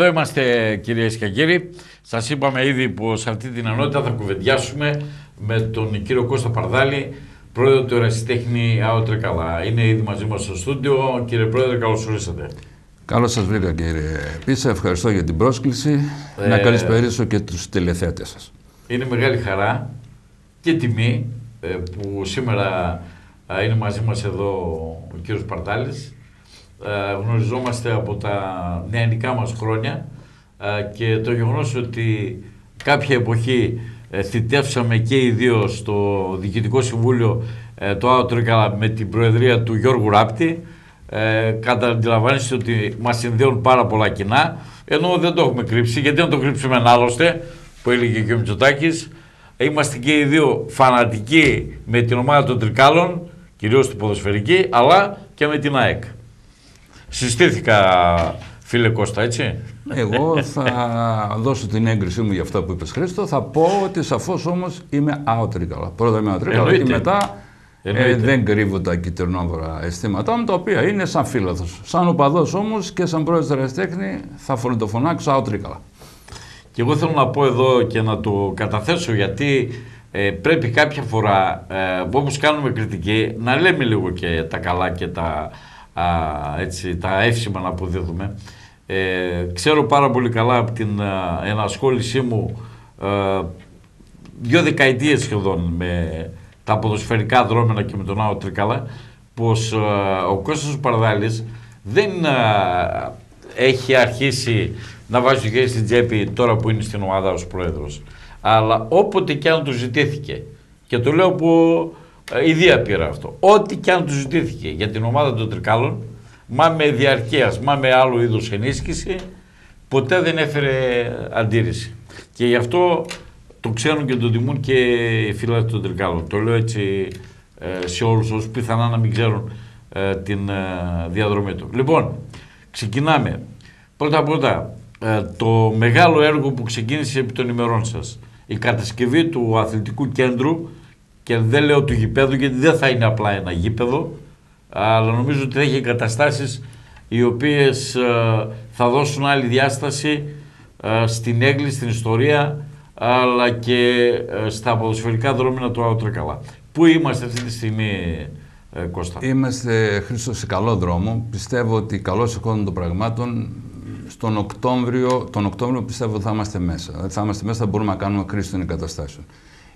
Εδώ είμαστε κυρίες και κύριοι. Σας είπαμε ήδη που σε αυτή την ενότητα θα κουβεντιάσουμε με τον κύριο Κώστα Παρδάλη, πρόεδρο του Ερασιτέχνη Άοτρε Καλά. Είναι ήδη μαζί μας στο στούντιο. Κύριε Πρόεδρε, καλώς ορίσατε. Καλώς σας βρήκα κύριε Πίσα. Ευχαριστώ για την πρόσκληση. Ε... Να καλησπέρισω και τους τηλεθέτε σας. Είναι μεγάλη χαρά και τιμή ε, που σήμερα ε, είναι μαζί μας εδώ ο κύριος Παρτάλης ε, γνωριζόμαστε από τα νεανικά μας χρόνια ε, και το γεγονός ότι κάποια εποχή ε, θητεύσαμε και οι δύο στο Διοικητικό Συμβούλιο το Άτρο με την προεδρία του Γιώργου Ράπτη ε, καταλαβαίνετε ότι μας συνδέουν πάρα πολλά κοινά ενώ δεν το έχουμε κρύψει γιατί να το κρύψουμε άλλωστε που έλεγε και ο Μητσοτάκης είμαστε και οι δύο φανατικοί με την ομάδα των Τρικάλων κυρίως του ποδοσφαιρική αλλά και με την ΑΕΚ. Συστήθηκα, φίλε Κώστα, έτσι. Εγώ θα δώσω την έγκρισή μου για αυτό που είπες Χρήστο. Θα πω ότι σαφώς όμως είμαι αότρικαλα. Πρώτα είμαι αότρικαλα και μετά ε, δεν κρύβω τα κυτρινόβρα αισθήματά μου, τα οποία είναι σαν φίλαθος. Σαν οπαδός όμως και σαν πρόεδρος τέχνη θα το φωνάξω αότρικαλα. Και εγώ θέλω να πω εδώ και να το καταθέσω γιατί ε, πρέπει κάποια φορά, ε, όπως κάνουμε κριτική, να λέμε λίγο και τα καλά και τα α, έτσι, τα εύσημα να αποδίδουμε. Ε, ξέρω πάρα πολύ καλά από την α, ενασχόλησή μου α, δύο δεκαετίες σχεδόν με τα ποδοσφαιρικά δρόμενα και με τον Άο Τρικάλα πως ο Κώστας Παρδάλης δεν έχει αρχίσει να βάζει το χέρι στην τσέπη τώρα που είναι στην ομάδα ως πρόεδρος αλλά όποτε και αν του ζητήθηκε και το λέω που ε, ιδία πήρα αυτό. Ό,τι και αν του ζητήθηκε για την ομάδα των Τρικάλων, μα με διαρκεία, μα με άλλο είδου ενίσχυση, ποτέ δεν έφερε αντίρρηση. Και γι' αυτό το ξέρουν και το τιμούν και οι φίλοι των Τρικάλων. Το λέω έτσι ε, σε όλους όσους πιθανά να μην ξέρουν ε, την διαδρομή του. Λοιπόν, ξεκινάμε. Πρώτα πρώτα, το μεγάλο έργο που ξεκίνησε επί των ημερών σας, η κατασκευή του αθλητικού κέντρου και δεν λέω του γηπέδου γιατί δεν θα είναι απλά ένα γήπεδο αλλά νομίζω ότι θα έχει εγκαταστάσεις οι οποίες ε, θα δώσουν άλλη διάσταση ε, στην έγκλη, στην ιστορία αλλά και ε, στα ποδοσφαιρικά δρόμενα του Αωτρεκαλά. Πού είμαστε αυτή τη στιγμή Κώστα; Είμαστε Χρήστο σε καλό δρόμο. Πιστεύω ότι καλό εικόνα των πραγμάτων στον Οκτώβριο, τον Οκτώβριο πιστεύω ότι θα είμαστε μέσα. Θα είμαστε μέσα, θα μπορούμε να κάνουμε κρίση των εγκαταστάσεων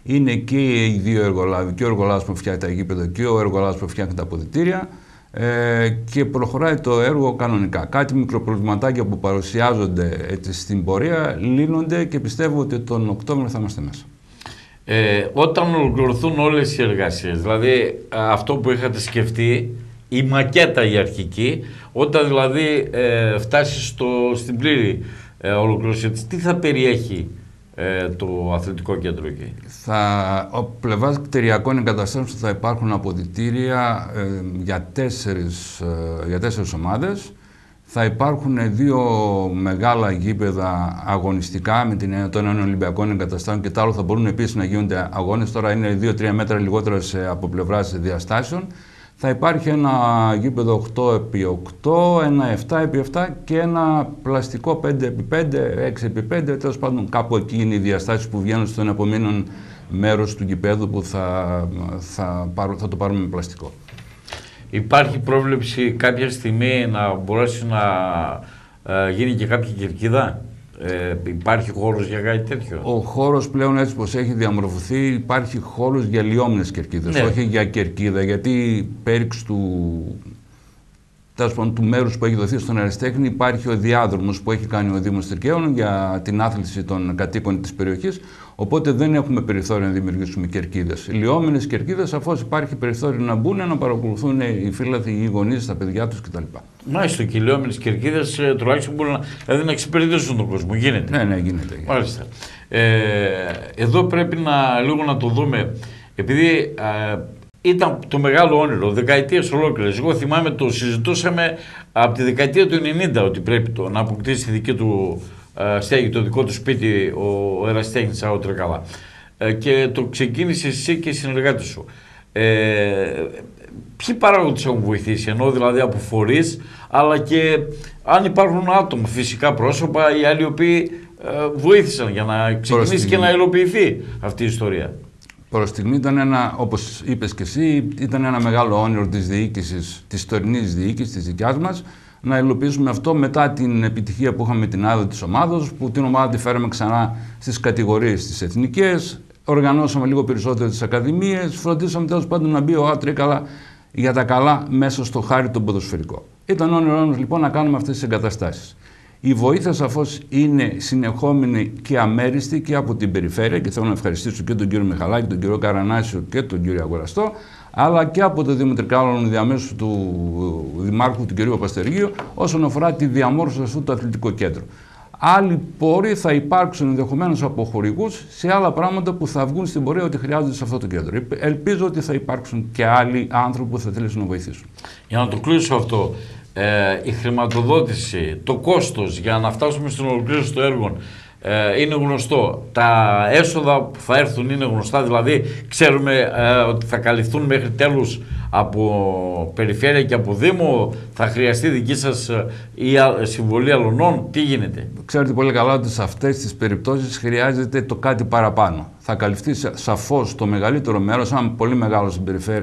είναι και οι δύο εργολάβοι, και ο εργολάβος που φτιάχνει τα γήπεδα και ο εργολάβος που φτιάχνει τα αποδητήρια ε, και προχωράει το έργο κανονικά. Κάτι μικροπροβληματάκια που παρουσιάζονται έτσι, στην πορεία λύνονται και πιστεύω ότι τον Οκτώβριο θα είμαστε μέσα. Ε, όταν ολοκληρωθούν όλες οι εργασίες, δηλαδή αυτό που είχατε σκεφτεί, η μακέτα η αρχική, όταν δηλαδή ε, φτάσεις στο, στην πλήρη ε, ολοκλήρωση, τι θα περιέχει ε, το αθλητικό κέντρο εκεί. Θα, ο πλευράς κτηριακών εγκαταστάσεων θα υπάρχουν αποδητήρια ε, για, τέσσερις, ε, για τέσσερις ομάδες. Θα υπάρχουν δύο μεγάλα γήπεδα αγωνιστικά με την, των έναν Ολυμπιακών εγκαταστάσεων και τα άλλο θα μπορούν επίσης να γίνονται αγώνες. Τώρα είναι 2-3 μέτρα λιγότερο σε, από πλευράς διαστάσεων θα υπάρχει ένα γήπεδο 8x8, ένα 7x7 και ένα πλαστικό 5x5, 6x5, τέλος πάντων κάπου εκεί είναι οι διαστάσεις που βγαίνουν στον επομείνον μέρος του γηπέδου που θα, θα, θα το πάρουμε με πλαστικό. Υπάρχει πρόβλεψη κάποια στιγμή να μπορέσει να ε, γίνει και κάποια κερκίδα; Ε, υπάρχει χώρος για κάτι τέτοιο; Ο χώρος πλέον έτσι πως έχει διαμορφωθεί, υπάρχει χώρος για λιόμενε κερκίδες. Ναι. Όχι για κερκίδα, γιατί η πέριξ του, πάντων, του μέρους που έχει δοθεί στον αριστέχνη υπάρχει ο διάδρομος που έχει κάνει ο Δήμος Τρικαίων για την άθληση των κατοίκων της περιοχής. Οπότε δεν έχουμε περιθώριο να δημιουργήσουμε κερκίδες. Λιόμενες κερκίδες, σαφώ υπάρχει περιθώριο να μπουν, να παρακολουθούν οι φίλαθοι, οι γονείς, τα παιδιά τους κτλ. Μάλιστα, και οι λιόμενες κερκίδες ε, τουλάχιστον μπορούν να, δηλαδή να εξυπηρετήσουν τον κόσμο. Γίνεται. Ναι, ναι, γίνεται. Μάλιστα. Ε, εδώ πρέπει να, λίγο να το δούμε. Επειδή ε, ήταν το μεγάλο όνειρο, δεκαετίες ολόκληρες. Εγώ θυμάμαι το συζητούσαμε από τη δεκαετία του 90 ότι πρέπει το, να αποκτήσει τη δική του ε, στέγη, το δικό του σπίτι ο, ο εραστέχνη Αότρε Καλά. Ε, και το ξεκίνησε εσύ και οι συνεργάτες σου. Ε, ποιοι παράγοντες έχουν βοηθήσει, ενώ δηλαδή από φορείς, αλλά και αν υπάρχουν άτομα, φυσικά πρόσωπα ή άλλοι οι οποίοι ε, βοήθησαν για να ξεκινήσει και να υλοποιηθεί αυτή η ιστορία. Προς στιγμή ήταν ένα, όπως είπες και εσύ, ήταν ένα μεγάλο όνειρο της διοίκησης, της τωρινής διοίκησης, της δικιάς μας, να υλοποιήσουμε αυτό μετά την επιτυχία που είχαμε την άδεια της ομάδα, που την ομάδα τη φέραμε ξανά στις κατηγορίες τις εθνικές, οργανώσαμε λίγο περισσότερο τις ακαδημίες, φροντίσαμε τέλος πάντων να μπει ο Άτρικαλα για τα καλά μέσα στο χάρι το ποδοσφαιρικό. Ήταν όνειρό μας λοιπόν να κάνουμε αυτές τις εγκαταστάσεις. Η βοήθεια σαφώς είναι συνεχόμενη και αμέριστη και από την περιφέρεια και θέλω να ευχαριστήσω και τον κύριο Μιχαλάκη, τον κύριο Καρανάσιο και τον κύριο Αγοραστό, αλλά και από το Δημοτρικό διαμέσου του Δημάρχου του κ. Παστεργίου όσον αφορά τη διαμόρφωση αυτού του αθλητικού κέντρου. Άλλοι πόροι θα υπάρξουν ενδεχομένως από χορηγούς σε άλλα πράγματα που θα βγουν στην πορεία ότι χρειάζονται σε αυτό το κέντρο. Ελπίζω ότι θα υπάρξουν και άλλοι άνθρωποι που θα θέλουν να βοηθήσουν. Για να το κλείσω αυτό, ε, η χρηματοδότηση, το κόστος για να φτάσουμε στην ολοκλήρωση των έργων ε, είναι γνωστό. Τα έσοδα που θα έρθουν είναι γνωστά, δηλαδή ξέρουμε ε, ότι θα καλυφθούν μέχρι τέλους από περιφέρεια και από Δήμο, θα χρειαστεί δική σας ε, η συμβολή αλωνών, τι γίνεται; Ξέρετε πολύ καλά ότι σε αυτές τις περιπτώσεις χρειάζεται το κάτι παραπάνω. Θα καλυφθεί σαφώς το μεγαλύτερο μέρος, ένα πολύ μεγάλο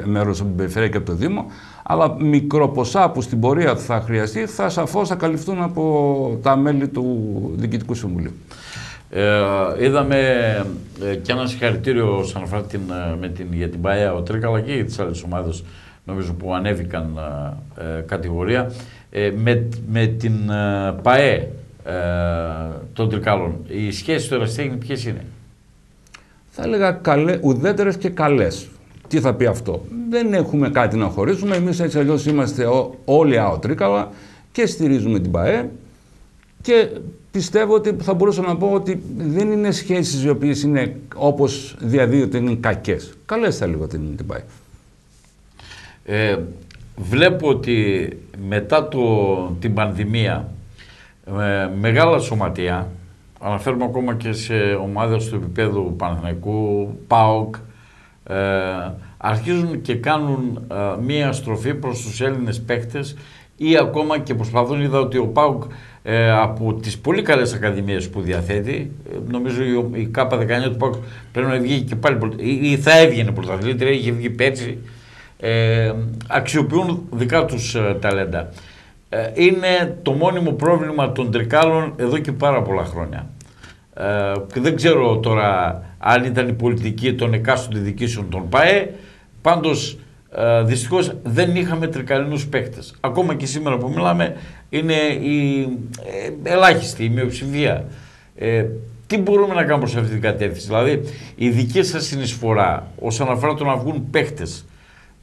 μέρος από την περιφέρεια και από το Δήμο, αλλά μικρό ποσά που στην πορεία θα χρειαστεί θα σαφώς θα καλυφθούν από τα μέλη του Διοικητικού Συμβουλίου. Ε, είδαμε ε, και ένα συγχαρητήριο σαν αφορά την, ε, με την, για την ΠΑΕΑ ο Τρίκαλα και τις άλλες ομάδες νομίζω που ανέβηκαν ε, ε κατηγορία. με, με την ΠΑΕ των Τρικάλων, οι σχέσεις του Εραστέχνη ποιες είναι; Θα έλεγα καλέ, ουδέτερες και καλές. Τι θα πει αυτό; Δεν έχουμε κάτι να χωρίσουμε. Εμείς έτσι αλλιώς είμαστε όλοι αοτρίκαλα και στηρίζουμε την ΠΑΕ και πιστεύω ότι θα μπορούσα να πω ότι δεν είναι σχέσεις οι οποίες είναι όπως διαδίδονται είναι κακές. Καλές θα λίγο την, την ΠΑΕ. Ε, βλέπω ότι μετά το, την πανδημία ε, μεγάλα σωματεία, αναφέρουμε ακόμα και σε ομάδες του επίπεδου Παναθηναϊκού, ΠΑΟΚ, ε, αρχίζουν και κάνουν ε, μία στροφή προς τους Έλληνες παίκτες ή ακόμα και προσπαθούν, είδα ότι ο ΠΑΟΚ ε, από τις πολύ καλές ακαδημίες που διαθέτει, ε, νομίζω η, η ΚΑΠΑ 19 του ΠΑΟΚ πρέπει να βγει και πάλι ή, ή θα έβγαινε πρωταθλήτρια, είχε βγει πέρσι, ε, αξιοποιούν δικά τους ε, ταλέντα. είναι το μόνιμο πρόβλημα των τρικάλων εδώ και πάρα πολλά χρόνια. Ε, δεν ξέρω τώρα αν ήταν η πολιτική των εκάστοτε διοικήσεων των ΠΑΕ, πάντως ε, Δυστυχώς δεν είχαμε τρικαλινούς παίκτες. Ακόμα και σήμερα που μιλάμε είναι η ε, ελάχιστη, η μειοψηφία. Ε, τι μπορούμε να κάνουμε σε αυτή την κατεύθυνση, Δηλαδή η δική σας συνεισφορά όσον αφορά το να βγουν παίκτες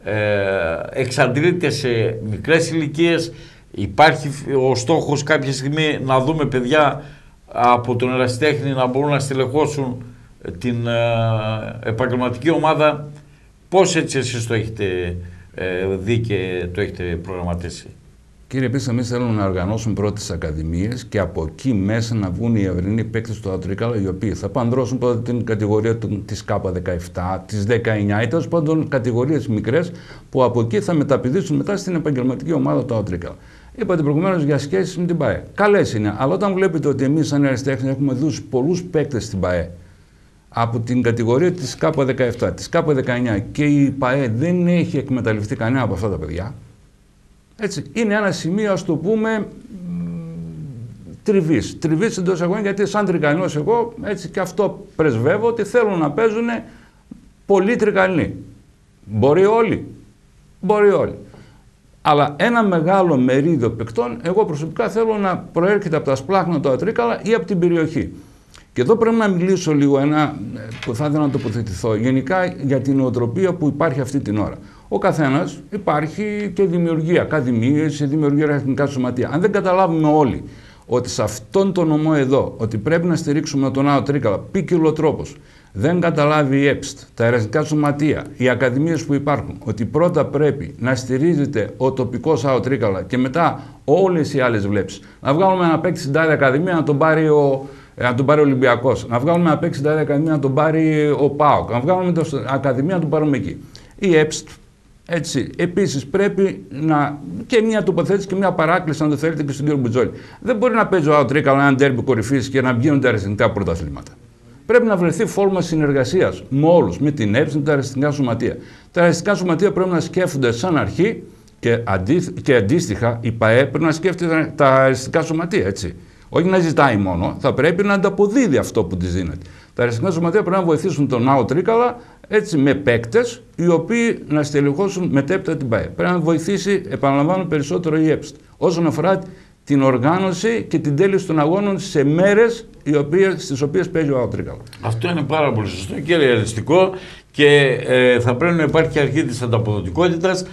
ε, εξαντλείται σε μικρές ηλικίες. Υπάρχει ο στόχος κάποια στιγμή να δούμε παιδιά από τον ερασιτέχνη να μπορούν να στελεχώσουν την ε, επαγγελματική ομάδα Πώς έτσι εσείς το έχετε ε, δει και το έχετε προγραμματίσει; Κύριε, επίση, εμείς θέλουμε να οργανώσουμε πρώτες ακαδημίες και από εκεί μέσα να βγουν οι ευρυνοί παίκτες του Ατρικάλα, οι οποίοι θα παντρώσουν πρώτα την κατηγορία της ΚΑΠΑ17, της 19 ή τέλος πάντων κατηγορίες μικρές, που από εκεί θα μεταπηδήσουν μετά στην επαγγελματική ομάδα του Ατρικάλα. Είπατε προηγουμένως για σχέσεις με την ΠαΕ. Καλές είναι, αλλά όταν βλέπετε ότι εμείς, σαν αριστέχνε, έχουμε δώσει πολλούς παίκτες στην ΠαΕ από την κατηγορία της ΚΑΠΑ17, της ΚΑΠΑ19 και η ΠαΕ δεν έχει εκμεταλλευτεί κανένα από αυτά τα παιδιά, έτσι, είναι ένα σημείο, ας το πούμε, τριβής. Τριβής εντός αγώνων, γιατί σαν τρικαλινός εγώ, έτσι και αυτό πρεσβεύω, ότι θέλουν να παίζουν πολύ τρικαλινοί. Μπορεί όλοι. Μπορεί όλοι. Αλλά ένα μεγάλο μερίδιο παικτών, εγώ προσωπικά θέλω να προέρχεται από τα σπλάχνα του Ατρίκαλα ή από την περιοχή. Και εδώ πρέπει να μιλήσω λίγο ένα που θα ήθελα να τοποθετηθώ γενικά για την οτροπία που υπάρχει αυτή την ώρα. Ο καθένας υπάρχει και δημιουργεί ακαδημίες, δημιουργεί εθνικά σωματεία. Αν δεν καταλάβουμε όλοι ότι σε αυτόν τον νομό εδώ, ότι πρέπει να στηρίξουμε τον Άο Τρίκαλα, πίκυλο τρόπος, δεν καταλάβει η ΕΠΣΤ, τα ερευνητικά σωματεία, οι ακαδημίες που υπάρχουν, ότι πρώτα πρέπει να στηρίζεται ο τοπικός Άο Τρίκαλα και μετά όλες οι άλλες βλέψεις. Να βγάλουμε ένα παίκτη στην τάδε ακαδημία, να τον πάρει ο, ε, να τον πάρει ο Ολυμπιακός. Να βγάλουμε να παίξει τα Ακαδημία να τον πάρει ο Πάοκ. Να βγάλουμε την Ακαδημία να τον πάρουμε εκεί. Η ΕΠΣΤ έτσι. Επίσης, πρέπει να. και μια τοποθέτηση και μια παράκληση, αν το θέλετε, και στον κύριο Μπουτζόλη. Δεν μπορεί να παίζει ο Αουτρίκαλα ένα τέρμι κορυφής και να γίνονται αριστικά πρωταθλήματα. Πρέπει να βρεθεί φόρμα συνεργασίας με όλους, με την ΕΠΣ, με τα αριστικά σωματεία. Τα αριστικά σωματεία πρέπει να σκέφτονται σαν αρχή και, αντί, και αντίστοιχα η ΠαΕ πρέπει να σκέφτεται τα αριστικά σωματεία, έτσι. Όχι να ζητάει μόνο, θα πρέπει να ανταποδίδει αυτό που της δίνεται. Τα αριστικά σωματεία πρέπει να βοηθήσουν τον Νάο Τρίκαλα έτσι με παίκτες οι οποίοι να στελεχώσουν μετέπειτα την ΠαΕ. Πρέπει να βοηθήσει, επαναλαμβάνω, περισσότερο η ΕΠΣΤ όσον αφορά την οργάνωση και την τέλειωση των αγώνων σε μέρες στις οποίες παίζει ο Τρίκαλα. Αυτό είναι πάρα πολύ σωστό και ρεαλιστικό και ε, θα πρέπει να υπάρχει αρχή της ανταποδοτικότητας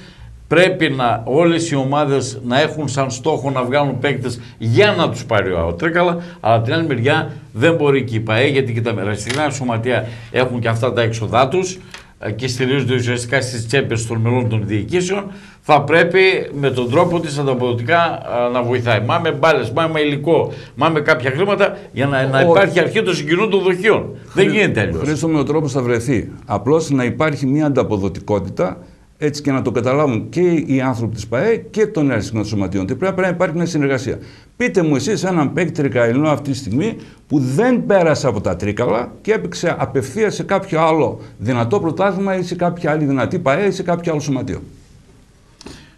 πρέπει να όλες οι ομάδες να έχουν σαν στόχο να βγάλουν παίκτες για να τους πάρει ο Τρέκαλα, αλλά την άλλη μεριά δεν μπορεί και η ΠαΕ, γιατί και τα μεραστικά σωματεία έχουν και αυτά τα έξοδά τους ε, και στηρίζονται ουσιαστικά στις τσέπες των μελών των διοικήσεων, θα πρέπει με τον τρόπο της ανταποδοτικά ε, να βοηθάει. Μάμε μπάλες, μάμε υλικό, μάμε κάποια χρήματα για να, να υπάρχει αρχή των συγκοινών των δοχείων. Δεν γίνεται αλλιώς. Χρήστο με ο τρόπος θα βρεθεί. Απλώς να υπάρχει μια ανταποδοτικότητα έτσι και να το καταλάβουν και οι άνθρωποι της ΠαΕ και των αριθμών σωματείων. Ότι πρέπει να υπάρχει μια συνεργασία. Πείτε μου εσείς έναν παίκτη τρικαλινό αυτή τη στιγμή που δεν πέρασε από τα τρίκαλα και έπαιξε απευθείας σε κάποιο άλλο δυνατό πρωτάθλημα ή σε κάποια άλλη δυνατή ΠαΕ ή σε κάποιο άλλο σωματείο.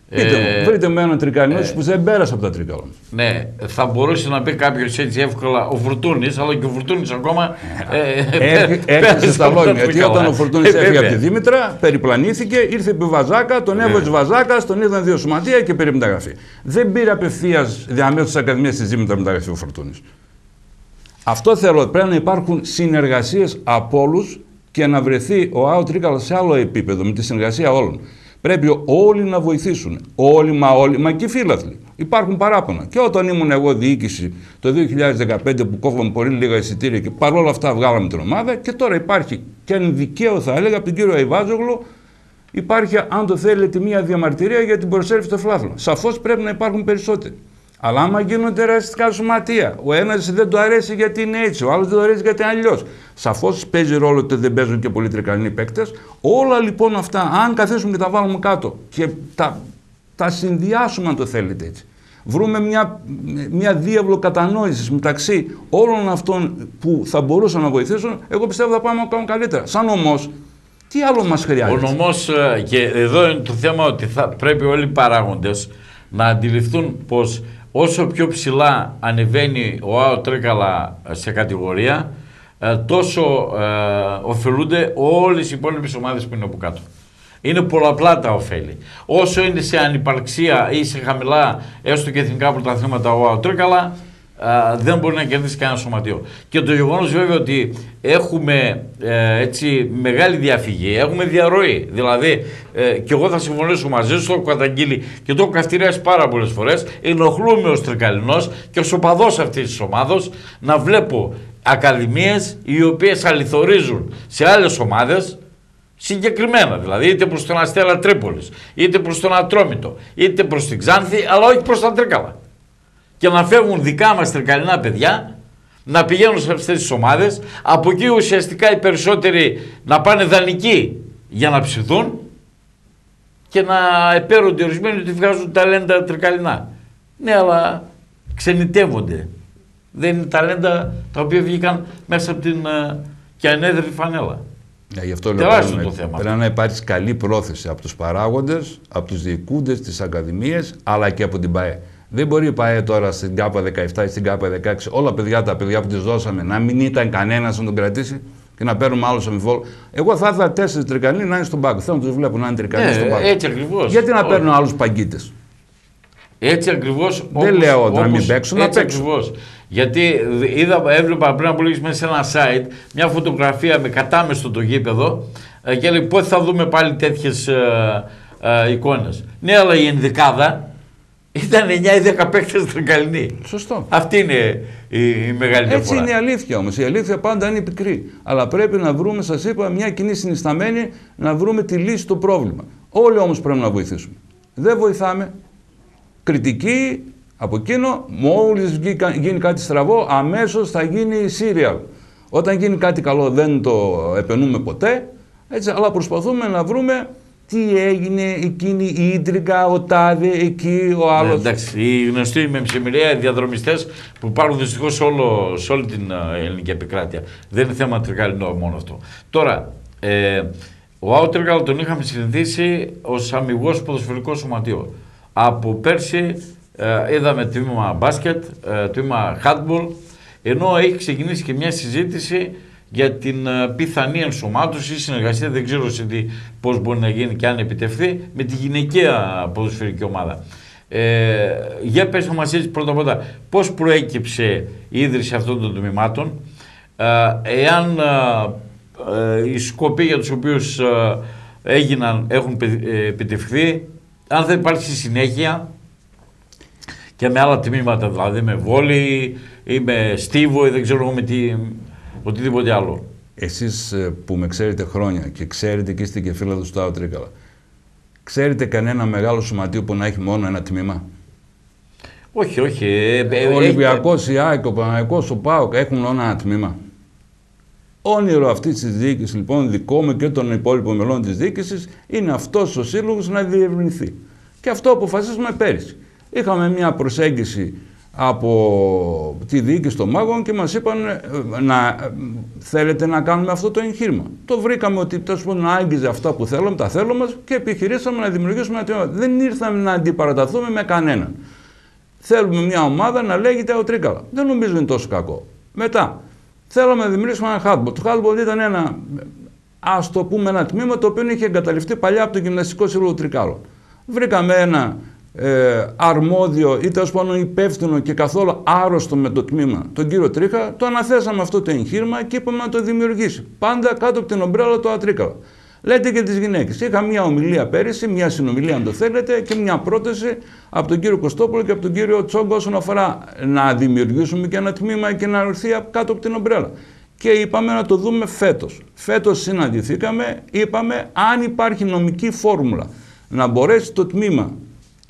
Πείτε μου, ε, βρείτε με έναν τρικαλινός ε, που δεν πέρασε από τα τρίκαλα. Ναι, θα μπορούσε να πει κάποιος έτσι εύκολα ο Φουρτούνη, αλλά και ο Φουρτούνη ακόμα. Ε, έρχεται στα λόγια. Γιατί όταν ο Φουρτούνη έφυγε από τη Δήμητρα, περιπλανήθηκε, ήρθε επί Βαζάκα, τον έβγαλε Βαζάκα, τον είδαν δύο σωματεία και πήρε μεταγραφή. Δεν πήρε απευθείας διαμέσου της Ακαδημίας της Δήμητρα μεταγραφή ο Φουρτούνη. Αυτό θέλω. Πρέπει να υπάρχουν συνεργασίες από όλους και να βρεθεί ο Άο Τρίκαλο σε άλλο επίπεδο με τη συνεργασία όλων. Πρέπει όλοι να βοηθήσουν. Όλοι, μα όλοι, μα και οι φίλαθλοι. Υπάρχουν παράπονα. Και όταν ήμουν εγώ διοίκηση το 2015 που κόβαμε πολύ λίγα εισιτήρια και παρόλα αυτά βγάλαμε την ομάδα και τώρα υπάρχει και αν δικαίω θα έλεγα από τον κύριο Αϊβάζογλου υπάρχει αν το θέλετε μία διαμαρτυρία για την προσέλευση του φιλάθλου. Σαφώς πρέπει να υπάρχουν περισσότεροι. Αλλά άμα γίνονται ραστικά σωματεία, ο ένας δεν του αρέσει γιατί είναι έτσι, ο άλλος δεν του αρέσει γιατί είναι αλλιώς. Σαφώς παίζει ρόλο ότι δεν παίζουν και πολύ τρικαλινοί παίκτες. Όλα λοιπόν αυτά, αν καθίσουμε και τα βάλουμε κάτω και τα, τα συνδυάσουμε, αν το θέλετε έτσι, βρούμε μια, μια διάβλο κατανόησης μεταξύ όλων αυτών που θα μπορούσαν να βοηθήσουν, εγώ πιστεύω θα πάμε ακόμα καλύτερα. Σαν όμω, τι άλλο μας χρειάζεται; Ο νομός, ε, και εδώ είναι το θέμα ότι θα πρέπει όλοι οι παράγοντες να αντιληφθούν πως όσο πιο ψηλά ανεβαίνει ο ΑΟ Τρέκαλα σε κατηγορία, ε, τόσο ε, ωφελούνται όλες οι υπόλοιπες ομάδες που είναι από κάτω. Είναι πολλαπλά τα ωφέλη. Όσο είναι σε ανυπαρξία ή σε χαμηλά έστω και εθνικά πρωταθλήματα ο ΑΟ Τρέκαλα, δεν μπορεί να κερδίσει κανένα σωματείο. Και το γεγονός βέβαια ότι έχουμε ε, έτσι μεγάλη διαφυγή, έχουμε διαρροή. Δηλαδή, ε, και εγώ θα συμφωνήσω μαζί σου, το έχω καταγγείλει και το έχω καυτηριάσει πάρα πολλές φορές. Ενοχλούμε ως τρικαλινός και ως οπαδός αυτής της ομάδα να βλέπω ακαδημίες οι οποίες αληθορίζουν σε άλλες ομάδες συγκεκριμένα δηλαδή είτε προς τον Αστέλα Τρίπολης είτε προς τον Ατρόμητο είτε προς την Ξάνθη αλλά όχι προς τα Τρίκαλα και να φεύγουν δικά μας τρικαλινά παιδιά να πηγαίνουν σε αυτές τις ομάδες από εκεί ουσιαστικά οι περισσότεροι να πάνε δανεικοί για να ψηθούν και να επέρονται ορισμένοι ότι βγάζουν ταλέντα τρικαλινά. Ναι, αλλά ξενιτεύονται. Δεν είναι ταλέντα τα οποία βγήκαν μέσα από την uh, και ανέδρυτη φανέλα. Ναι, γι' αυτό λέω πρέπει, το θέμα. πρέπει να υπάρχει καλή πρόθεση από τους παράγοντες, από τους διοικούντες, τις ακαδημίες, αλλά και από την ΠαΕ. Δεν μπορεί η ΠΑΕ τώρα στην ΚΑΠΑ 17 ή στην ΚΑΠΑ 16, όλα παιδιά, τα παιδιά που τη δώσαμε, να μην ήταν κανένας να τον κρατήσει και να παίρνουμε άλλους αμφιβόλου. Εγώ θα ήθελα τέσσερις τρικανοί να είναι στον πάγκο. Θέλω να τους βλέπω να είναι τρικανοί ε, στον πάγκο. Έτσι ακριβώς. Γιατί να παίρνω άλλους παγκίτες; Έτσι ακριβώς. Δεν λέω όπως, να μην παίξουν, να παίξουν. Ακριβώς. Γιατί είδα, έβλεπα πριν από λίγες μέρες σε ένα site μια φωτογραφία με κατάμεστο το γήπεδο ε, και λέει πότε θα δούμε πάλι τέτοιες ε, ε, εικόνες. Ναι, αλλά η ενδεκάδα ήταν 9 ή 10 παίκτες τρικαλινοί. Σωστό. Αυτή είναι η, η μεγάλη διαφορά. Έτσι είναι η αλήθεια όμως. Η αλήθεια πάντα είναι πικρή. Αλλά πρέπει να βρούμε, σας είπα, μια κοινή συνισταμένη να βρούμε τη λύση στο πρόβλημα. Όλοι όμως πρέπει να βοηθήσουμε. Δεν βοηθάμε. Κριτική από εκείνο, μόλις γίνει κάτι στραβό, αμέσως θα γίνει serial. Όταν γίνει κάτι καλό δεν το επενούμε ποτέ, έτσι, αλλά προσπαθούμε να βρούμε τι έγινε εκείνη η Ίντρικα, ο Τάδε, εκεί, ο άλλος; Ναι, εντάξει, οι γνωστοί με μισημερία διαδρομιστές που υπάρχουν δυστυχώς σε όλη την ε, ελληνική επικράτεια. Δεν είναι θέμα τρικαλινό μόνο αυτό. Τώρα, ε, ο Άουτρικαλ τον είχαμε συνηθίσει ως αμυγός ποδοσφαιρικό σωματείο. Από πέρσι ε, είδαμε τμήμα μπάσκετ, ε, τμήμα handball, ενώ έχει ξεκινήσει και μια συζήτηση για την ε, πιθανή ενσωμάτωση ή συνεργασία, δεν ξέρω σε τι, πώς μπορεί να γίνει και αν επιτευχθεί, με τη γυναικεία ποδοσφαιρική ομάδα. Ε, για πες μας έτσι πρώτα πρώτα πώς προέκυψε η ίδρυση αυτών των τμήματων, ε, εάν ε, ε, οι σκοποί για τους οποίους έγιναν έχουν επιτευχθεί, αν δεν υπάρχει συνέχεια και με άλλα τμήματα, δηλαδή με βόλη ή με στίβο ή δεν ξέρω με τι, οτιδήποτε άλλο. Εσείς ε, που με ξέρετε χρόνια και ξέρετε και είστε και φίλοι του Στάου Τρίκαλα, ξέρετε κανένα μεγάλο σωματείο που να έχει μόνο ένα τμήμα; Όχι, όχι. Ε, ε, ο Ολυμπιακός, η ΑΕΚ, ο Παναγικός, ο ΠΑΟΚ έχουν μόνο ένα τμήμα. Όνειρο αυτής της διοίκησης, λοιπόν, δικό μου και των υπόλοιπων μελών της διοίκησης, είναι αυτός ο σύλλογος να διευρυνθεί. Και αυτό αποφασίσαμε πέρυσι. Είχαμε μια προσέγγιση από τη διοίκηση των μάγων και μας είπαν ε, να θέλετε να κάνουμε αυτό το εγχείρημα. Το βρήκαμε ότι τόσο πάντων άγγιζε αυτά που θέλουμε, τα θέλω μας και επιχειρήσαμε να δημιουργήσουμε ένα τμήμα. Δεν ήρθαμε να αντιπαραταθούμε με κανέναν. Θέλουμε μια ομάδα να λέγεται ο Τρίκαλα. Δεν νομίζω είναι τόσο κακό. Μετά, θέλαμε να δημιουργήσουμε ένα hardball. Το hardball ήταν ένα, ας το πούμε, ένα τμήμα το οποίο είχε εγκαταλειφθεί παλιά από το Γυμναστικό Σύλλογο Τρικάλων. Βρήκαμε ένα ε, αρμόδιο ή τέλος πάντων υπεύθυνο και καθόλου άρρωστο με το τμήμα, τον κύριο Τρίχα, το αναθέσαμε αυτό το εγχείρημα και είπαμε να το δημιουργήσει. Πάντα κάτω από την ομπρέλα του Ατρίκαλα. Λέτε και τις γυναίκες. Είχα μια ομιλία πέρυσι, μια συνομιλία αν το θέλετε, και μια πρόταση από τον κύριο Κωστόπουλο και από τον κύριο Τσόγκο όσον αφορά να δημιουργήσουμε και ένα τμήμα και να έρθει κάτω από την ομπρέλα. Και είπαμε να το δούμε φέτος. Φέτος συναντηθήκαμε, είπαμε αν υπάρχει νομική φόρμουλα να μπορέσει το τμήμα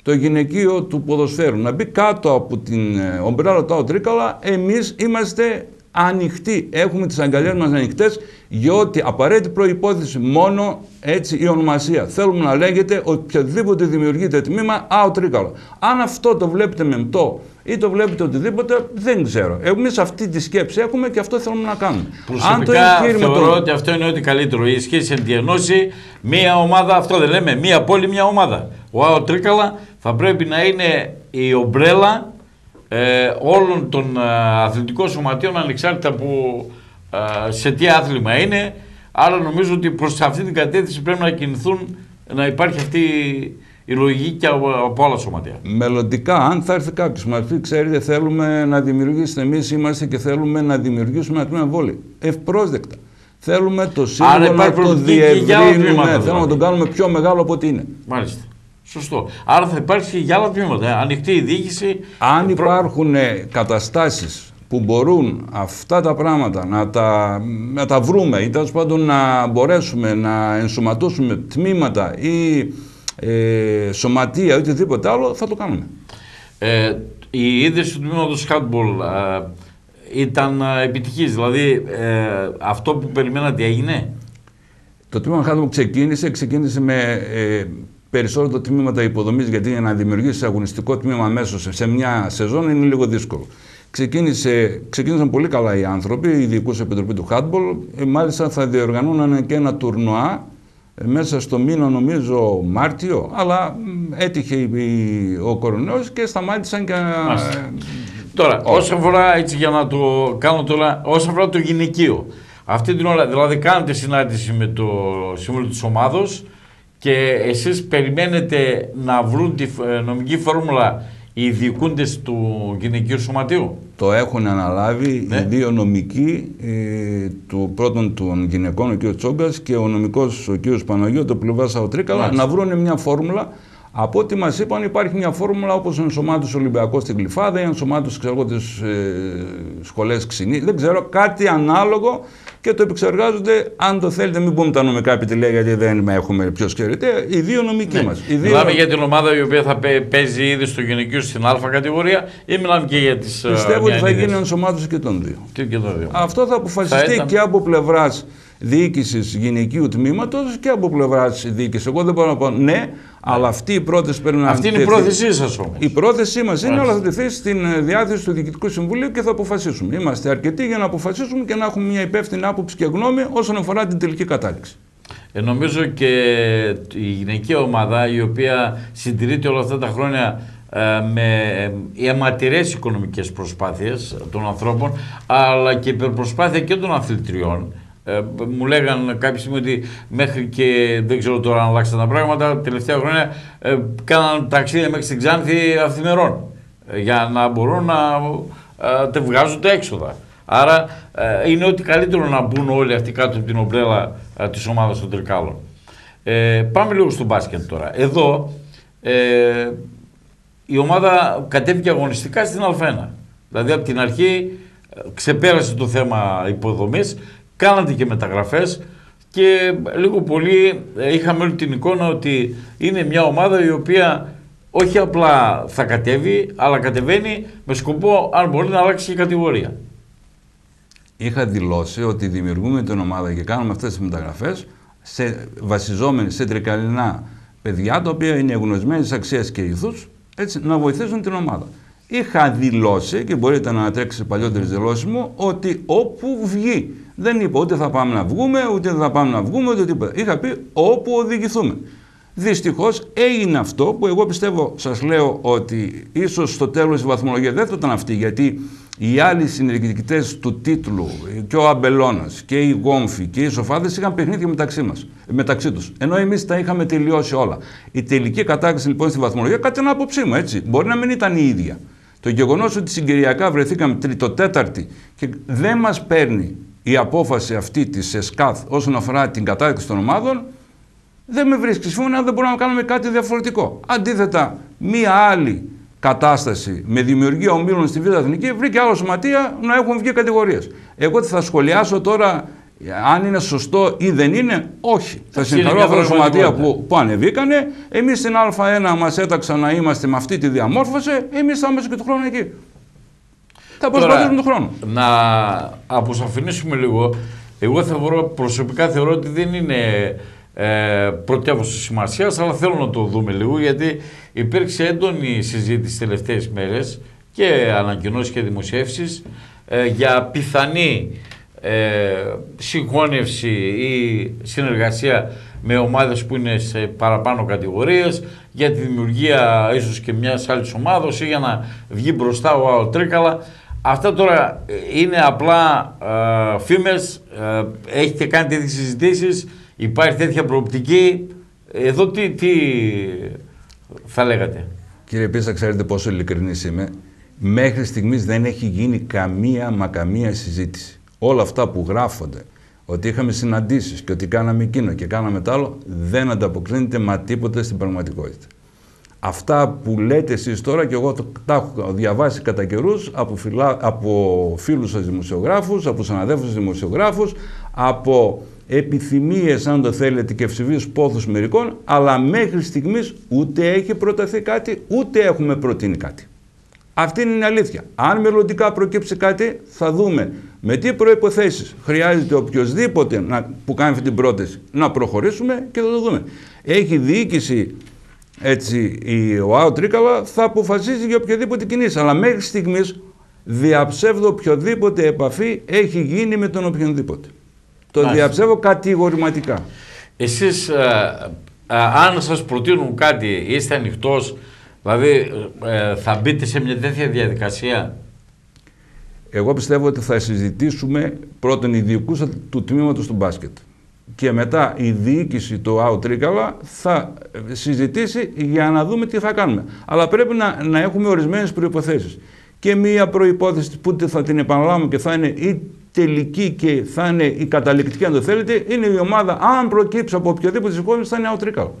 το γυναικείο του ποδοσφαίρου να μπει κάτω από την ε, ομπρέλα του Τρίκαλα, εμείς είμαστε ανοιχτοί. Έχουμε τις αγκαλιές μας ανοιχτές, γιατί απαραίτητη προϋπόθεση μόνο έτσι η ονομασία. Θέλουμε να λέγεται οποιοδήποτε δημιουργείται τμήμα ΑΟ Τρίκαλα. Αν αυτό το βλέπετε με μτό ή το βλέπετε οτιδήποτε, δεν ξέρω. Εμείς αυτή τη σκέψη έχουμε και αυτό θέλουμε να κάνουμε. Προσωπικά Αν το θεωρώ το... ότι αυτό είναι ό,τι καλύτερο. Η σχέση ενδιενώσει μία ομάδα, αυτό δεν λέμε, μία πόλη, μία ομάδα. Ο ΑΟ Τρίκαλα θα πρέπει να είναι η ομπρέλα ε, όλων των ε, αθλητικών σωματείων ανεξάρτητα από ε, σε τι άθλημα είναι. Άρα νομίζω ότι προς αυτή την κατεύθυνση πρέπει να κινηθούν να υπάρχει αυτή η λογική και από άλλα σωματεία. Μελλοντικά, αν θα έρθει κάποιος μας πει, ξέρετε, θέλουμε να δημιουργήσουμε, εμείς είμαστε και θέλουμε να δημιουργήσουμε ένα τμήμα βόλη. Ευπρόσδεκτα. Θέλουμε το σύμβολο να το διευρύνουμε. Θέλουμε να τον κάνουμε πιο μεγάλο από ό,τι είναι. Μάλιστα. Σωστό. Άρα θα υπάρξει για άλλα τμήματα. Ε. Ανοιχτή η διοίκηση. Αν υπάρχουν ε, καταστάσεις που μπορούν αυτά τα πράγματα να τα, να τα βρούμε ή τέλος πάντων να μπορέσουμε να ενσωματώσουμε τμήματα ή ε, σωματεία ή οτιδήποτε άλλο, θα το κάνουμε. Ε, η ίδρυση του τμήματος handball ε, ήταν ε, επιτυχής, δηλαδή ε, αυτό που περιμένατε έγινε; Το τμήμα handball ξεκίνησε, ξεκίνησε με περισσότερο τμήματα υποδομής, γιατί για να δημιουργήσει αγωνιστικό τμήμα αμέσω σε μια σεζόν είναι λίγο δύσκολο. Ξεκίνησε, ξεκίνησαν πολύ καλά οι άνθρωποι, η Διοικούσα Επιτροπή του Χάτμπολ. Ε, μάλιστα θα διοργανώνανε και ένα τουρνουά ε, μέσα στο μήνα νομίζω Μάρτιο, αλλά έτυχε ο κορονοϊός και σταμάτησαν και... Μάλιστα. Τώρα, όσον αφορά, έτσι για να το κάνω τώρα, όσον αφορά το γυναικείο, αυτή την ώρα, δηλαδή κάνετε συνάντηση με το Συμβούλιο της Ομάδος, και εσείς περιμένετε να βρουν τη ε, νομική φόρμουλα οι διοικούντες του γυναικείου σωματείου; Το έχουν αναλάβει ναι. οι δύο νομικοί, ε, του πρώτον των γυναικών, ο κ. Τσόγκας και ο νομικός ο κ. Παναγιώτο, το πλευρά Σαοτρίκαλα, να βρουν μια φόρμουλα. Από ό,τι μας είπαν, υπάρχει μια φόρμουλα όπως ενσωμάτωσε ο Ολυμπιακός στην Κλειφάδα ή ενσωμάτωσε ξέρω, τι ε, σχολές Ξινή. Δεν ξέρω, κάτι ανάλογο και το επεξεργάζονται. Αν το θέλετε, μην πούμε τα νομικά επιτελεία, γιατί δεν έχουμε πιο σκεριτέ. Οι δύο νομικοί ναι. μας. Δύο... Μιλάμε για την ομάδα η οποία θα παίζει ήδη στο γυναικείο στην Α κατηγορία ή μιλάμε και για τις. Ε, Πιστεύω ότι θα γίνει ενσωμάτωση και των δύο. Και, και των δύο. Αυτό θα αποφασιστεί θα ήταν... και από πλευράς διοίκησης γυναικείου τμήματος και από πλευράς τη διοίκησης. Εγώ δεν μπορώ να πω ναι, αλλά αυτή η πρόθεση πρέπει να Αυτή είναι η πρόθεσή σας όμως. Η πρόθεσή μας είναι όλα θα τεθεί στην ε, διάθεση του Διοικητικού Συμβουλίου και θα αποφασίσουμε. Είμαστε αρκετοί για να αποφασίσουμε και να έχουμε μια υπεύθυνη άποψη και γνώμη όσον αφορά την τελική κατάληξη. Ε, νομίζω και η γυναική ομάδα η οποία συντηρείται όλα αυτά τα χρόνια ε, με ε, αιματηρές οικονομικές προσπάθειες των ανθρώπων αλλά και υπερπροσπάθεια και των αθλητριών ε, μου λέγαν κάποια στιγμή ότι μέχρι και δεν ξέρω τώρα αν αλλάξαν τα πράγματα, τελευταία χρόνια ε, κάναν ταξίδια μέχρι στην Ξάνθη αυθημερών ε, για να μπορούν να ε, βγάζουν τα έξοδα. Άρα ε, είναι ότι καλύτερο να μπουν όλοι αυτοί κάτω από την ομπρέλα ε, της ομάδας των Τρικάλων. Ε, πάμε λίγο στο μπάσκετ τώρα. Εδώ ε, η ομάδα κατέβηκε αγωνιστικά στην Α1. Δηλαδή από την αρχή ξεπέρασε το θέμα υποδομής κάνατε και μεταγραφές και λίγο πολύ ε, είχαμε όλη την εικόνα ότι είναι μια ομάδα η οποία όχι απλά θα κατέβει, αλλά κατεβαίνει με σκοπό αν μπορεί να αλλάξει και κατηγορία. Είχα δηλώσει ότι δημιουργούμε την ομάδα και κάνουμε αυτές τις μεταγραφές σε, βασιζόμενοι σε τρικαλινά παιδιά τα οποία είναι γνωσμένες αξίες και ήθους έτσι, να βοηθήσουν την ομάδα. Είχα δηλώσει και μπορείτε να ανατρέξετε παλιότερες δηλώσεις μου ότι όπου βγει δεν είπα ούτε θα πάμε να βγούμε, ούτε θα πάμε να βγούμε, ούτε τίποτα. Είχα πει όπου οδηγηθούμε. Δυστυχώς έγινε αυτό που εγώ πιστεύω, σας λέω ότι ίσως στο τέλος η βαθμολογίας δεν θα ήταν αυτή, γιατί οι άλλοι συνεργητικέ του τίτλου, και ο Αμπελώνας και οι Γόμφοι και οι Σοφάδε είχαν παιχνίδια μεταξύ, μας, μεταξύ τους. Ενώ εμείς τα είχαμε τελειώσει όλα. Η τελική κατάκτηση λοιπόν στη βαθμολογία, κάτι την άποψή μου έτσι, μπορεί να μην ήταν η ίδια. Το γεγονός ότι συγκυριακά βρεθήκαμε τρίτο-τέταρτη και δεν μας παίρνει η απόφαση αυτή της ΕΣΚΑΘ όσον αφορά την κατάρτιση των ομάδων, δεν με βρίσκει σύμφωνα αν δεν μπορούμε να κάνουμε κάτι διαφορετικό. Αντίθετα, μία άλλη κατάσταση με δημιουργία ομίλων στη Β' Εθνική βρήκε άλλο σωματεία να έχουν βγει κατηγορίες. Εγώ θα σχολιάσω τώρα αν είναι σωστό ή δεν είναι, όχι. Θα συγχαρώ αυτά τα σωματεία που, που ανεβήκανε. Εμείς στην Α1 μας έταξαν να είμαστε με αυτή τη διαμόρφωση, εμείς θα είμαστε και του χρόνου εκεί. Θα προσπαθήσουμε τον χρόνο. Να αποσαφηνίσουμε λίγο. Εγώ θεωρώ, προσωπικά θεωρώ ότι δεν είναι ε, πρωτεύουσα σημασίας, αλλά θέλω να το δούμε λίγο γιατί υπήρξε έντονη συζήτηση τις τελευταίες μέρες και ανακοινώσεις και δημοσιεύσεις ε, για πιθανή ε, συγχώνευση ή συνεργασία με ομάδες που είναι σε παραπάνω κατηγορίες για τη δημιουργία ίσως και μιας άλλης ομάδος ή για να βγει μπροστά ο άλλο Τρίκαλα. Αυτά τώρα είναι απλά ε, φήμες, ε, έχετε κάνει τέτοιες συζητήσεις, υπάρχει τέτοια προοπτική. Εδώ τι, τι θα λέγατε; Κύριε Πίσα, ξέρετε πόσο ειλικρινής είμαι. Μέχρι στιγμής δεν έχει γίνει καμία μα καμία συζήτηση όλα αυτά που γράφονται, ότι είχαμε συναντήσεις και ότι κάναμε εκείνο και κάναμε τ' άλλο, δεν ανταποκρίνεται μα τίποτε στην πραγματικότητα. Αυτά που λέτε εσείς τώρα και εγώ τα έχω διαβάσει κατά καιρούς από, φιλά, από φίλους σας δημοσιογράφους, από συναδέλφους δημοσιογράφους, από επιθυμίες αν το θέλετε και ευσεβείς πόθους μερικών, αλλά μέχρι στιγμής ούτε έχει προταθεί κάτι, ούτε έχουμε προτείνει κάτι. Αυτή είναι η αλήθεια. Αν μελλοντικά προκύψει κάτι, θα δούμε με τι προποθέσει χρειάζεται οποιοδήποτε να, που κάνει αυτή την πρόταση να προχωρήσουμε και θα το δούμε. Έχει διοίκηση έτσι, η ΟΑΟ Τρίκαλα θα αποφασίσει για οποιαδήποτε κινήσεις. Αλλά μέχρι στιγμής διαψεύδω οποιοδήποτε επαφή έχει γίνει με τον οποιονδήποτε. Το Μάλιστα. διαψεύω κατηγορηματικά. Εσείς, ε, ε, αν σας προτείνουν κάτι, είστε ανοιχτός Δηλαδή ε, θα μπείτε σε μια τέτοια διαδικασία; Εγώ πιστεύω ότι θα συζητήσουμε πρώτον οι διοικούς του τμήματος του μπάσκετ και μετά η διοίκηση του ΑΟ Τρίκαλα θα συζητήσει για να δούμε τι θα κάνουμε. Αλλά πρέπει να, να έχουμε ορισμένες προϋποθέσεις. Και μία προϋπόθεση που θα την επαναλάβουμε και θα είναι η τελική και θα είναι η καταληκτική αν το θέλετε, είναι η ομάδα αν προκύψει από οποιοδήποτε συγχώρηση θα είναι ΑΟ Τρίκαλα.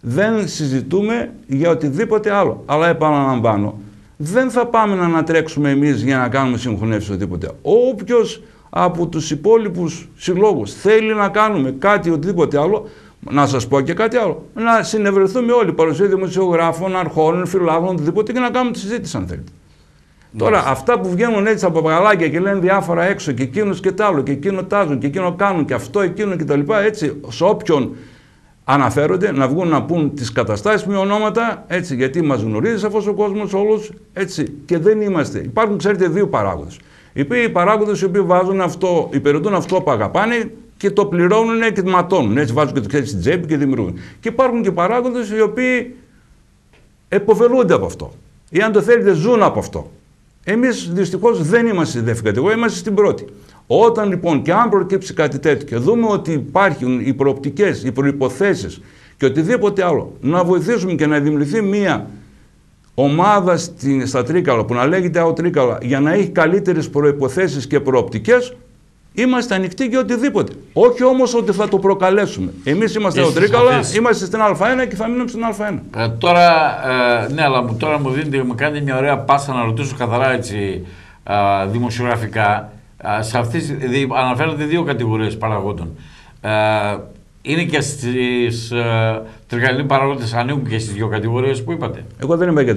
Δεν συζητούμε για οτιδήποτε άλλο. Αλλά επαναλαμβάνω, δεν θα πάμε να ανατρέξουμε εμείς για να κάνουμε συγχωνεύσεις οτιδήποτε. Όποιος από τους υπόλοιπους συλλόγους θέλει να κάνουμε κάτι οτιδήποτε άλλο, να σας πω και κάτι άλλο, να συνευρεθούμε όλοι, παρουσία δημοσιογράφων, αρχών, φυλάκων, οτιδήποτε και να κάνουμε τη συζήτηση αν θέλετε. Τώρα αυτά που βγαίνουν έτσι από παπαγαλάκια και λένε διάφορα έξω και εκείνος και τ' άλλο και εκείνο τάζουν και εκείνο κάνουν και αυτό εκείνο και τα λοιπά έτσι σε όποιον αναφέρονται να βγουν να πούν τις καταστάσεις με ονόματα έτσι γιατί μας γνωρίζει αυτός ο κόσμος όλους έτσι και δεν είμαστε. Υπάρχουν ξέρετε δύο παράγοντες. Οι παράγοντες οι οποίοι βάζουν αυτό, υπηρετούν αυτό που αγαπάνε και το πληρώνουν και το ματώνουν. Έτσι βάζουν και το χέρι στην τσέπη και δημιουργούν. Και υπάρχουν και παράγοντες οι οποίοι εποφελούνται από αυτό. Ή αν το θέλετε ζουν από αυτό. Εμείς δυστυχώς δεν είμαστε στη δεύτερη κατηγορία, είμαστε στην πρώτη. Όταν λοιπόν και αν προκύψει κάτι τέτοιο και δούμε ότι υπάρχουν οι προοπτικές, οι προποθέσει και οτιδήποτε άλλο, να βοηθήσουμε και να δημιουργηθεί μία ομάδα στην, στα Τρίκαλα που να λέγεται ΑΟ Τρίκαλα για να έχει καλύτερες προποθέσει και προοπτικές, είμαστε ανοιχτοί για οτιδήποτε. Όχι όμως ότι θα το προκαλέσουμε. Εμείς είμαστε ΑΟ Τρίκαλα, είμαστε στην Α1 και θα μείνουμε στην Α1. Ε, τώρα, ε, ναι, αλλά τώρα μου δίνετε, μου κάνετε μια ωραία πάσα να ρωτήσω καθαρά έτσι ε, δημοσιογραφικά. Ε, σε αυτές, δι, αναφέρατε δύο κατηγορίες παραγόντων. Ε, είναι και στις ε, τρικαλινοί παράγοντε, ανήκουν και στις δύο κατηγορίες που είπατε. Εγώ δεν είμαι για,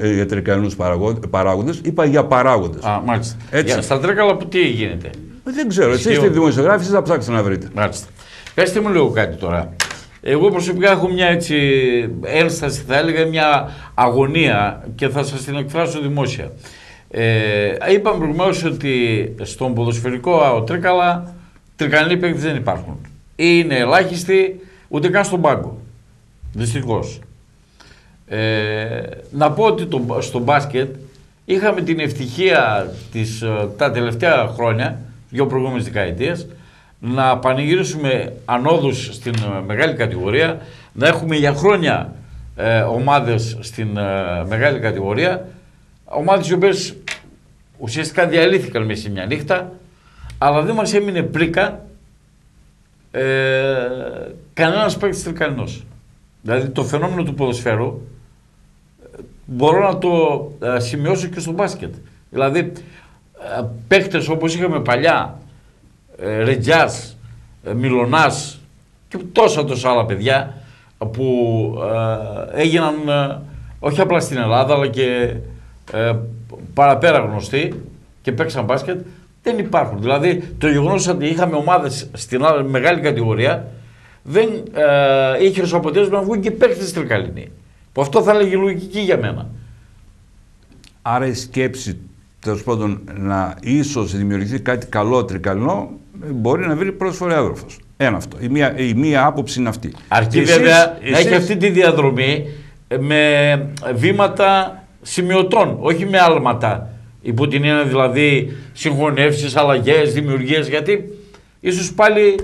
ε, για τρικαλινούς παράγοντες, είπα για παράγοντες. Α, μάλιστα. Για, στα τρίκαλα που τι γίνεται; Ε, δεν ξέρω. Εσείς είστε δημοσιογράφοι, θα ψάξετε να βρείτε. Μάλιστα. Πετε μου λίγο κάτι τώρα. Εγώ προσωπικά έχω μια έτσι ένσταση, θα έλεγα μια αγωνία και θα σας την εκφράσω δημόσια. Ε, είπαμε προηγουμένως ότι στον ποδοσφαιρικό ΑΟΤρίκαλα τρικαλινοί παίκτες δεν υπάρχουν. Είναι ελάχιστοι ούτε καν στον πάγκο. Δυστυχώς. Ε, να πω ότι το, στο μπάσκετ είχαμε την ευτυχία τις, ε, τα τελευταία χρόνια, δύο προηγούμενες δεκαετίες, να πανηγυρίσουμε ανόδους στην ε, μεγάλη κατηγορία, να έχουμε για χρόνια ε, ομάδες στην ε, μεγάλη κατηγορία, ομάδες οι οποίες ουσιαστικά διαλύθηκαν μέσα σε μια νύχτα, αλλά δεν μας έμεινε πρίκα ε, κανένας παίκτης τρικανινός. Δηλαδή το φαινόμενο του ποδοσφαίρου μπορώ να το ε, σημειώσω και στο μπάσκετ. Δηλαδή ε, παίκτες όπως είχαμε παλιά, ε, Ρετζάς, ε, Μιλονάς και τόσα τόσα άλλα παιδιά που ε, έγιναν όχι απλά στην Ελλάδα αλλά και παραπέρα γνωστοί και παίξαν μπάσκετ δεν υπάρχουν. Δηλαδή το γεγονός ότι είχαμε ομάδες στην άλλη μεγάλη κατηγορία δεν ε, είχε ως αποτέλεσμα να βγουν και παίχτε στην Τρικαλινή. Που αυτό θα έλεγε λογική για μένα. Άρα η σκέψη τέλος πάντων να ίσως δημιουργηθεί κάτι καλό τρικαλινό μπορεί να βρει πρόσφορο έδροφος. Ένα αυτό. Η μία, η μία άποψη είναι αυτή. Αρκεί βέβαια εσείς... να έχει αυτή τη διαδρομή με βήματα σημειωτών, όχι με άλματα. Υπό την έννοια δηλαδή συγχωνεύσεις, αλλαγές, δημιουργίες, γιατί ίσως πάλι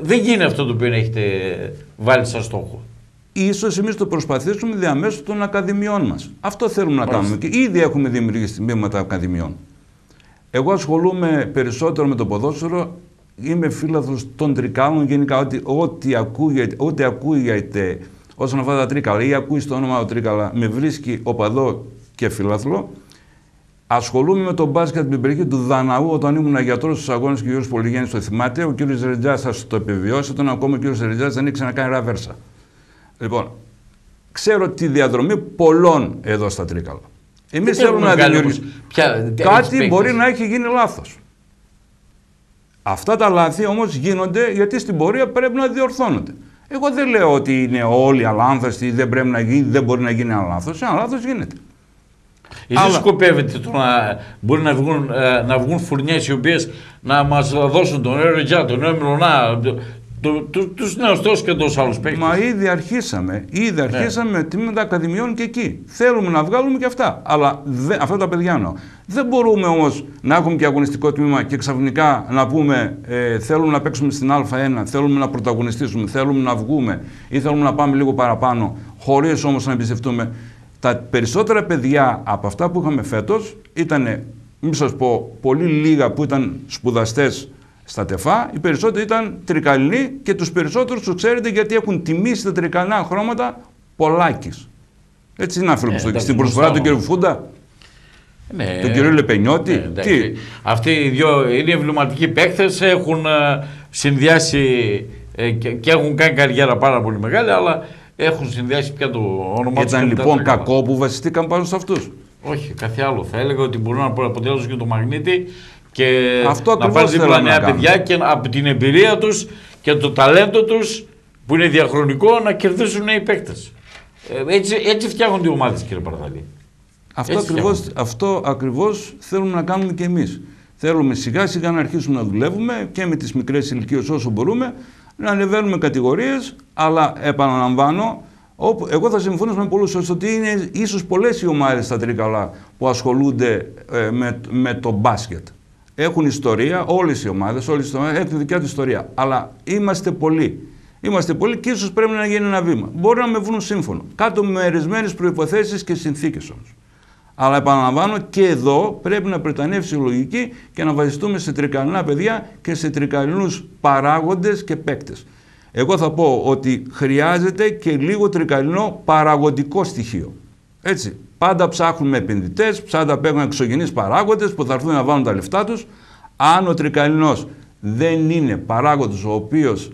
δεν γίνει αυτό το οποίο έχετε βάλει σαν στόχο. Ίσως εμείς το προσπαθήσουμε διαμέσου των ακαδημιών μας. Αυτό θέλουμε να κάνουμε και ήδη έχουμε δημιουργήσει τμήματα ακαδημιών. Εγώ ασχολούμαι περισσότερο με το ποδόσφαιρο, είμαι φίλαθλος των τρικάλων γενικά, ότι ό,τι ακούγεται, ό,τι ακούγεται όσον αφορά τα τρίκαλα ή ακούεις το όνομα του τρίκαλα, με βρίσκει οπαδό και φίλαθλο. Ασχολούμαι με τον μπάσκετ την περιοχή του Δαναού όταν ήμουν γιατρός στους αγώνες και ο κ. Πολυγέννη το θυμάται. Ο κ. Ρετζάς θα το επιβιώσει, όταν ακόμα ο κ. Ρετζάς δεν ήξερε να κάνει ραβέρσα. Λοιπόν, ξέρω τη διαδρομή πολλών εδώ στα Τρίκαλα. Εμείς θέλουμε να δημιουργήσουμε. Κάτι μπορεί να έχει γίνει λάθος. Αυτά τα λάθη όμως γίνονται γιατί στην πορεία πρέπει να διορθώνονται. Εγώ δεν λέω ότι είναι όλοι αλάνθαστοι, δεν πρέπει να γίνει, δεν μπορεί να γίνει ένα λάθος. Ένα λάθος γίνεται. Εσείς Αλλά... σκοπεύετε το να μπορεί να βγουν, ε, να βγουν φουρνιές οι οποίες να μας δώσουν τον νέο Ρετζά, τον νέο Μιλονά, του, του, τους νέους τόσους και τόσους άλλους παίκτες. Μα ήδη αρχίσαμε, ήδη ναι. αρχίσαμε με τμήματα ακαδημιών και εκεί. Θέλουμε να βγάλουμε και αυτά, αλλά δε, αυτά τα παιδιά εννοώ. Δεν μπορούμε όμως να έχουμε και αγωνιστικό τμήμα και ξαφνικά να πούμε ε, θέλουμε να παίξουμε στην Α1, θέλουμε να πρωταγωνιστήσουμε, θέλουμε να βγούμε ή θέλουμε να πάμε λίγο παραπάνω, χωρίς όμως να εμπιστευτούμε τα περισσότερα παιδιά από αυτά που είχαμε φέτος ήταν, μην σας πω, πολύ λίγα που ήταν σπουδαστές στα ΤΕΦΑ, οι περισσότεροι ήταν τρικαλινοί και τους περισσότερους τους ξέρετε γιατί έχουν τιμήσει τα τρικαλινά χρώματα πολλάκις. Έτσι είναι άνθρωπος. Ε, στην προσφορά του κ. Φούντα, ναι, τον κ. Λεπενιώτη. Ναι, τι; Αυτοί οι δύο είναι εμβληματικοί παίκτες, έχουν ε, συνδυάσει ε, και, και έχουν κάνει καριέρα πάρα πολύ μεγάλη, αλλά έχουν συνδυάσει πια το όνομα τους. Ήταν λοιπόν κακό που βασιστήκαν πάνω σε αυτούς. Όχι, κάτι άλλο. Θα έλεγα ότι μπορούν να αποτελέσουν και το μαγνήτη και Αυτό να ακριβώς πάρει δίπλα θέλαμε να νέα κάνουμε. παιδιά και από την εμπειρία τους και το ταλέντο τους που είναι διαχρονικό να κερδίσουν νέοι παίκτες. Έτσι, έτσι φτιάχνονται οι ομάδες, κύριε Παρδαλή. Αυτό Έτσι ακριβώς, φτιάχνονται. αυτό ακριβώς θέλουμε να κάνουμε και εμείς. Θέλουμε σιγά σιγά να αρχίσουμε να δουλεύουμε και με τις μικρές ηλικίες όσο μπορούμε, να ανεβαίνουμε κατηγορίες, αλλά επαναλαμβάνω, όπου, εγώ θα συμφωνήσω με πολλούς σας ότι είναι ίσως πολλές οι ομάδες στα Τρίκαλα που ασχολούνται ε, με, με το μπάσκετ. Έχουν ιστορία, όλες οι ομάδες, όλες οι ομάδες έχουν τη δικιά τους ιστορία. Αλλά είμαστε πολλοί. Είμαστε πολλοί και ίσως πρέπει να γίνει ένα βήμα. Μπορεί να με βρουν σύμφωνο. Κάτω με ορισμένες προϋποθέσεις και συνθήκες όμως. Αλλά επαναλαμβάνω και εδώ πρέπει να πρετανεύσει η λογική και να βασιστούμε σε τρικαλινά παιδιά και σε τρικαλινούς παράγοντες και παίκτες. Εγώ θα πω ότι χρειάζεται και λίγο τρικαλινό παραγωγικό στοιχείο. Έτσι. Πάντα ψάχνουμε επενδυτές, πάντα παίρνουν εξωγενείς παράγοντες που θα έρθουν να βάλουν τα λεφτά τους. Αν ο τρικαλινός δεν είναι παράγοντας ο οποίος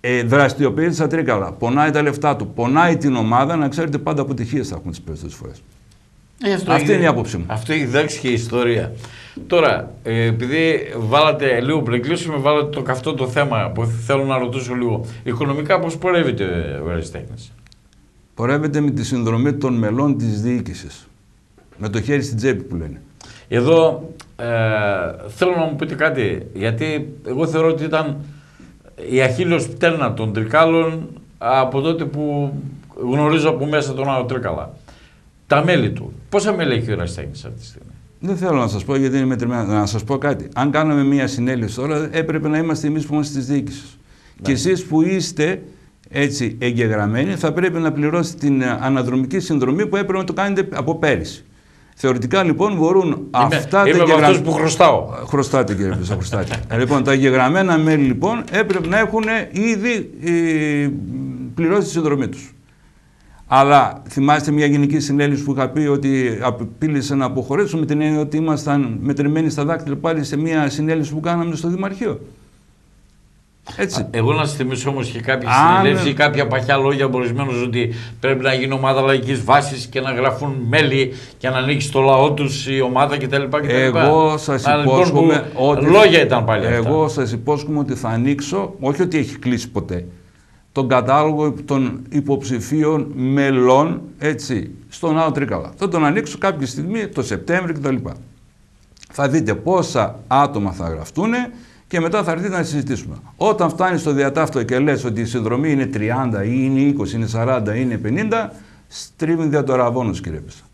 ε, δραστηριοποιείται στα τρίκαλα, πονάει τα λεφτά του, πονάει την ομάδα, να ξέρετε πάντα αποτυχίες θα έχουν τις περισσότερες φορές. Ε, αυτό Αυτή έχει- είναι η άποψή μου. Αυτό έχει διδάξει και η ιστορία. Τώρα, ε, επειδή βάλατε λίγο πριν κλείσουμε, βάλατε το καυτό το θέμα που θέλω να ρωτήσω λίγο. Οικονομικά πώς πορεύεται ο Αριστέχνης; Πορεύεται με τη συνδρομή των μελών της διοίκησης. Με το χέρι στην τσέπη που λένε. Εδώ ε, θέλω να μου πείτε κάτι, γιατί εγώ θεωρώ ότι ήταν η αχίλιος πτέρνα των Τρικάλων από τότε που γνωρίζω από μέσα τον Άλλο Τρίκαλα. Τα μέλη του. Πόσα μέλη έχει ο Αριστέχνης αυτή τη στιγμή; Δεν θέλω να σας πω γιατί είναι μετρημένα. Να σας πω κάτι. Αν κάναμε μία συνέλευση τώρα, έπρεπε να είμαστε εμείς που είμαστε της διοίκησης. Και εσείς που είστε έτσι εγγεγραμμένοι, θα πρέπει να πληρώσετε την ε, αναδρομική συνδρομή που έπρεπε να το κάνετε από πέρυσι. Θεωρητικά λοιπόν μπορούν αυτά είμαι τα από εγγεγραμμένα. αυτούς που χρωστάω. Χρωστάτε κύριε Πίσα, χρωστάτε. Ε, λοιπόν, τα εγγεγραμμένα μέλη λοιπόν έπρεπε να έχουν ήδη ε, πληρώσει τη συνδρομή τους. Αλλά θυμάστε μια γενική συνέλευση που είχα πει ότι απείλησε να αποχωρήσουμε με την έννοια ότι ήμασταν μετρημένοι στα δάκτυλα πάλι σε μια συνέλευση που κάναμε στο Δημαρχείο. Έτσι. Εγώ να σας θυμίσω όμως και κάποια Αν- συνελεύση ή κάποια παχιά λόγια από ορισμένου ότι πρέπει να γίνει ομάδα λαϊκής βάσης και να γραφούν μέλη και να ανοίξει το λαό τους η ομάδα κτλ. κτλ. Εγώ σας Α, λοιπόν, υπόσχομαι που ότι... Λόγια ήταν πάλι αυτά. Εγώ σας υπόσχομαι ότι θα ανοίξω, όχι ότι έχει κλείσει ποτέ, τον κατάλογο των υποψηφίων μελών, έτσι, στον Άλλο Τρίκαλα. Θα τον ανοίξω κάποια στιγμή, το Σεπτέμβριο κτλ. Θα δείτε πόσα άτομα θα γραφτούν και μετά θα έρθετε να συζητήσουμε. Όταν φτάνει στο διατάφτο και λες ότι η συνδρομή είναι 30 ή είναι 20, είναι 40 ή είναι 50, στρίβουν δια το ραβόνος κύριε Πίστα.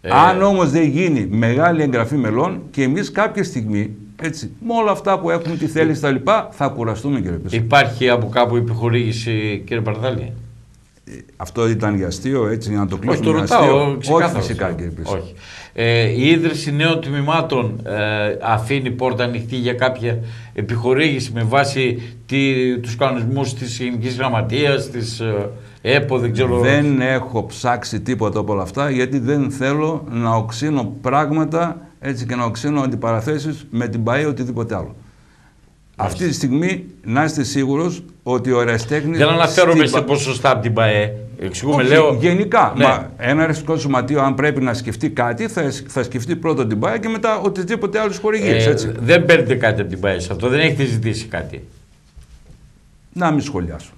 Ε, Αν όμως δεν γίνει μεγάλη εγγραφή μελών και εμείς κάποια στιγμή, έτσι, με όλα αυτά που έχουμε, τη θέληση τα λοιπά, θα κουραστούμε κύριε Πίστα. Υπάρχει από κάπου επιχορήγηση, κύριε Παρδάλη; Αυτό ήταν για αστείο, έτσι, για να το Όχι, κλείσουμε το για ρωτάω. αστείο. ξεκάθαρα. Όχι φυσικά κύριε Πίστα. Όχι. Ε, η ίδρυση νέων τμήματων ε, αφήνει πόρτα ανοιχτή για κάποια επιχορήγηση με βάση τι, τους κανονισμούς της Γενικής Γραμματείας, της ε, ΕΠΟ, δεν ξέρω. Δεν έχω ψάξει τίποτα από όλα αυτά γιατί δεν θέλω να οξύνω πράγματα έτσι και να οξύνω αντιπαραθέσεις με την ΠαΕ ή οτιδήποτε άλλο. Αυτή τη στιγμή να είστε σίγουρος ότι ο Εραστέχνης... Δεν αναφέρομαι στην σε Πα- ποσοστά από την ΠαΕ. Εξηγούμε, Όχι, λέω. γενικά. Ναι. Μα ένα αριστικό σωματείο, αν πρέπει να σκεφτεί κάτι, θα, θα σκεφτεί πρώτα την ΠΑΕ και μετά οτιδήποτε άλλε χορηγίε. Ε, έτσι. δεν παίρνετε κάτι από την ΠαΕ σε αυτό, δεν έχετε ζητήσει κάτι. Να μην σχολιάσω.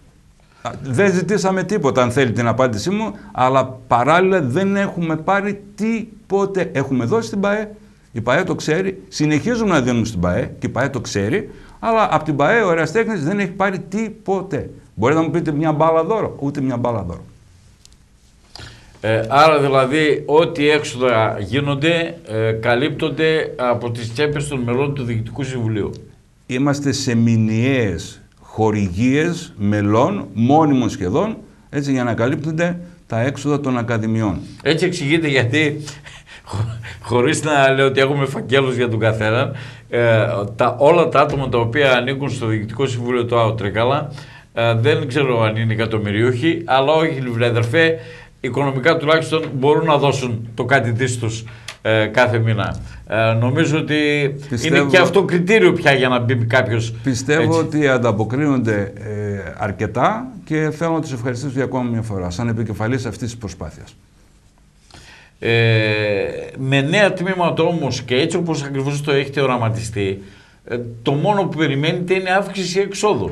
Α, Δεν ζητήσαμε τίποτα, αν θέλει την απάντησή μου, αλλά παράλληλα δεν έχουμε πάρει τίποτε. Έχουμε δώσει στην ΠαΕ, η ΠαΕ το ξέρει, συνεχίζουμε να δίνουμε στην ΠαΕ και η ΠαΕ το ξέρει, αλλά από την ΠαΕ ο Εραστέχνης δεν έχει πάρει τίποτε. Μπορείτε να μου πείτε μια μπάλα δώρο, ούτε μια μπάλα δώρο. Ε, άρα δηλαδή ό,τι έξοδα γίνονται ε, καλύπτονται από τις τσέπες των μελών του Διοικητικού Συμβουλίου. Είμαστε σε μηνιαίες χορηγίες μελών, μόνιμων σχεδόν, έτσι για να καλύπτονται τα έξοδα των ακαδημιών. Έτσι εξηγείται γιατί, χω- χωρίς να λέω ότι έχουμε φακέλους για τον καθέναν, ε, τα, όλα τα άτομα τα οποία ανήκουν στο Διοικητικό Συμβούλιο του ΑΟ Τρίκαλα, ε, δεν ξέρω αν είναι εκατομμυριούχοι, αλλά όχι βρε αδερφέ, οικονομικά τουλάχιστον μπορούν να δώσουν το κάτι της τους ε, κάθε μήνα. Ε, νομίζω ότι Πιστεύω- είναι και αυτό κριτήριο πια για να μπει κάποιος Πιστεύω έτσι. ότι ανταποκρίνονται ε, αρκετά και θέλω να τους ευχαριστήσω για ακόμα μια φορά, σαν επικεφαλής αυτής της προσπάθειας. Ε, με νέα τμήματα όμως και έτσι όπως ακριβώς το έχετε οραματιστεί, ε, το μόνο που περιμένετε είναι αύξηση εξόδων.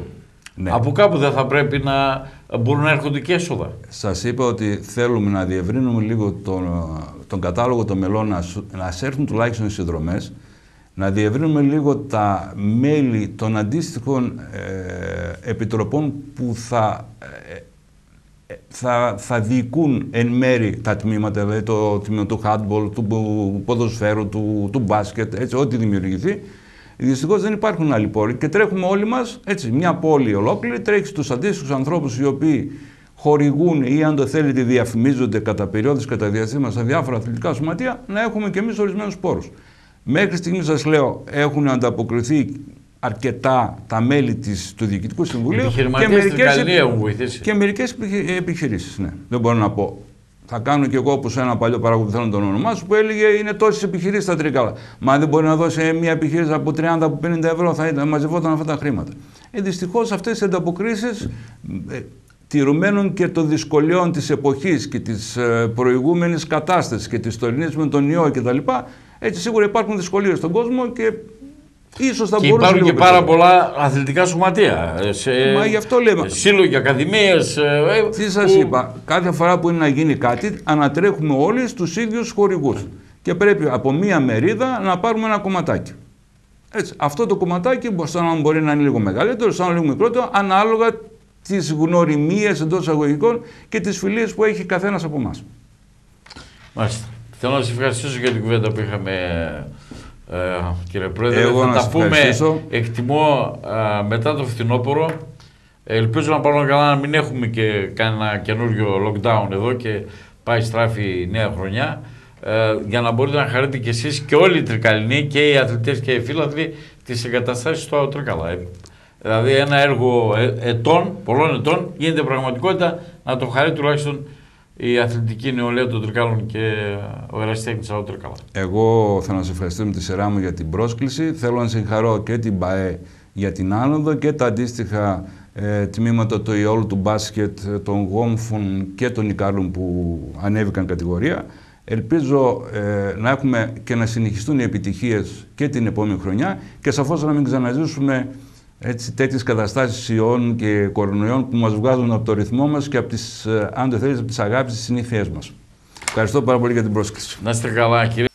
Ναι. Από κάπου δεν θα πρέπει να μπορούν να έρχονται και έσοδα. Σας είπα ότι θέλουμε να διευρύνουμε λίγο τον, τον κατάλογο των μελών, να, σου- να σε έρθουν τουλάχιστον οι συνδρομές, να διευρύνουμε λίγο τα μέλη των αντίστοιχων ε, επιτροπών που θα, ε, ε, θα, θα διοικούν εν μέρη τα τμήματα, δηλαδή το τμήμα του handball, του πο- ποδοσφαίρου, του, του μπάσκετ, έτσι, ό,τι δημιουργηθεί. Δυστυχώς δεν υπάρχουν άλλοι πόροι και τρέχουμε όλοι μας, έτσι, μια πόλη ολόκληρη, τρέχει στους αντίστοιχους ανθρώπους οι οποίοι χορηγούν ή αν το θέλετε διαφημίζονται κατά περιόδους κατά διαστήματα στα διάφορα αθλητικά σωματεία, να έχουμε και εμείς ορισμένους πόρους. Μέχρι στιγμής σας λέω έχουν ανταποκριθεί αρκετά τα μέλη της, του Διοικητικού Συμβουλίου Επιχειρηματίες στην Γαλλία έχουν βοηθήσει. και μερικές επιχειρήσεις. Ναι. Δεν μπορώ να πω. Θα κάνω κι εγώ όπως ένα παλιό παράγοντα που θέλω να τον ονομάσω που έλεγε είναι τόσες επιχειρήσεις στα Τρικάλα. Μα δεν μπορεί να δώσει μια επιχείρηση από 30 από 50 ευρώ, θα ήταν, μαζευόταν αυτά τα χρήματα. Ε, Δυστυχώς αυτές οι ανταποκρίσεις ε, τηρουμένων και των δυσκολιών της εποχής και της ε, προηγούμενης κατάστασης και της τωρινής με τον ιό κτλ. Έτσι σίγουρα υπάρχουν δυσκολίες στον κόσμο και ίσως θα Και μπορούσε υπάρχουν λίγο και πάρα περισσότερο. πολλά αθλητικά σωματεία. ε, Σε Μα γι' αυτό λέμε. Σύλλογοι, ακαδημίες. ε, Τι σας που- είπα, κάθε φορά που είναι να γίνει κάτι, ανατρέχουμε όλοι στους ίδιους χορηγούς. Και πρέπει από μία μερίδα να πάρουμε ένα κομματάκι. Έτσι, αυτό το κομματάκι μπο- σαν να μπορεί να είναι λίγο μεγαλύτερο, σαν να είναι λίγο μικρότερο, ανάλογα τις γνωριμίες εντός εισαγωγικών και τις φιλίες που έχει καθένας από εμάς. Μάλιστα. Θέλω να σας ευχαριστήσω για την κουβέντα που είχαμε, ε, κύριε Πρόεδρε. Εγώ θα να τα σας πούμε, ευχαριστήσω. εκτιμώ, ε, μετά το φθινόπωρο. Ελπίζω να πάμε καλά να μην έχουμε και κανένα καινούριο lockdown εδώ και πάει στράφη η νέα χρονιά. Ε, για να μπορείτε να χαρείτε κι εσείς και όλοι οι Τρικαλινοί και οι αθλητές και οι φίλαθλοι τις εγκαταστάσεις του Τρίκαλα. Ε, Δηλαδή ένα έργο ε- ετών, πολλών ετών, γίνεται πραγματικότητα να το χαρεί τουλάχιστον η αθλητική νεολαία των Τρικάλων και ο ερασιτέχνης από Τρικάλα. Εγώ θέλω να σας ευχαριστήσω με τη σειρά μου για την πρόσκληση. Θέλω να συγχαρώ και την ΠΑΕ για την άνοδο και τα αντίστοιχα ε, τμήματα του Ιόλου του μπάσκετ, ε, των Γόμφων και των Ικάρων που ανέβηκαν κατηγορία. Ελπίζω ε, να έχουμε και να συνεχιστούν οι επιτυχίες και την επόμενη χρονιά και σαφώς να μην ξαναζήσουμε έτσι, τέτοιες καταστάσεις ιών και κορονοϊών που μας βγάζουν από το ρυθμό μας και από τις, ε, αν το θέλεις, από τις αγάπης, τις συνήθειές μας. Ευχαριστώ πάρα πολύ για την πρόσκληση. Να είστε καλά κύριε.